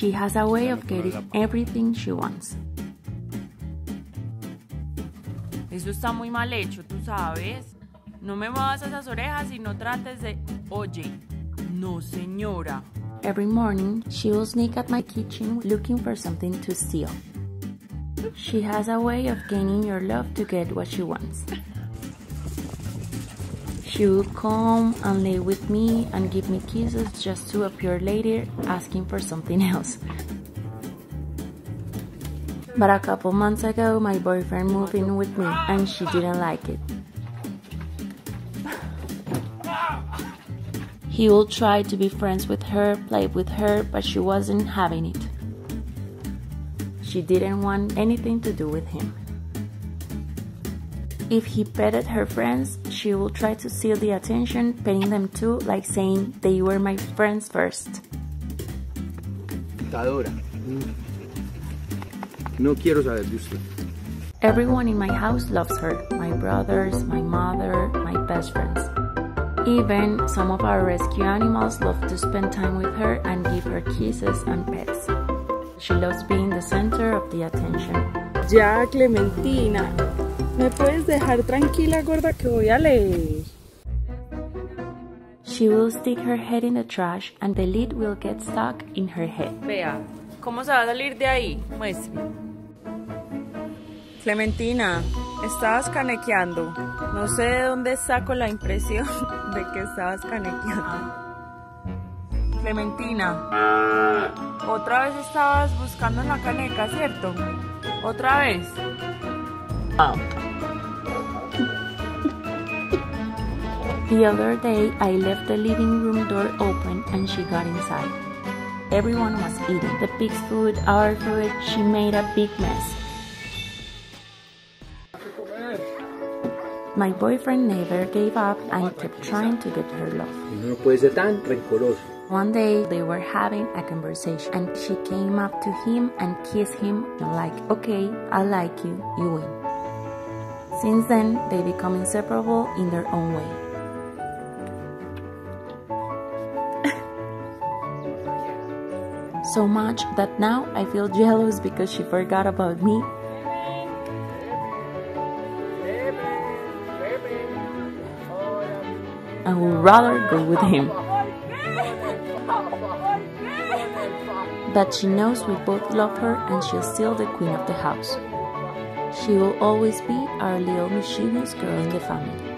She has a way of getting everything she wants. Eso está muy mal hecho, tú sabes. No me muevas esas orejas y no trates de... Oye, no señora. Every morning, she will sneak at my kitchen looking for something to steal. She has a way of gaining your love to get what she wants. She would come and lay with me and give me kisses just to appear later asking for something else. But a couple months ago, my boyfriend moved in with me and she didn't like it. He would try to be friends with her, play with her, but she wasn't having it. She didn't want anything to do with him. If he petted her friends, she would try to steal the attention, petting them too, like saying they were my friends first. No quiero saber de usted. Everyone in my house loves her my brothers, my mother, my best friends. Even some of our rescue animals love to spend time with her and give her kisses and pets. She loves being the center of the attention. Ya, Clementina. ¿Me puedes dejar tranquila, gorda, que voy a leer? She will stick her head in the trash and the lid will get stuck in her head. Vea, ¿cómo se va a salir de ahí? Muestre. Clementina, estabas canequeando. No sé de dónde saco la impresión de que estabas canequeando. Clementina, otra vez estabas buscando en la caneca, ¿cierto? Otra vez. The other day, I left the living room door open and she got inside. Everyone was eating the pig's food, our food. She made a big mess. My boyfriend never gave up and kept trying to get her love. Uno no puede ser tan. One day they were having a conversation and she came up to him and kissed him like, okay, I like you, you win. Since then, they become inseparable in their own way. So much that now I feel jealous because she forgot about me I would rather go with him. But she knows we both love her and she's still the queen of the house. She will always be our little mischievous girl in the family.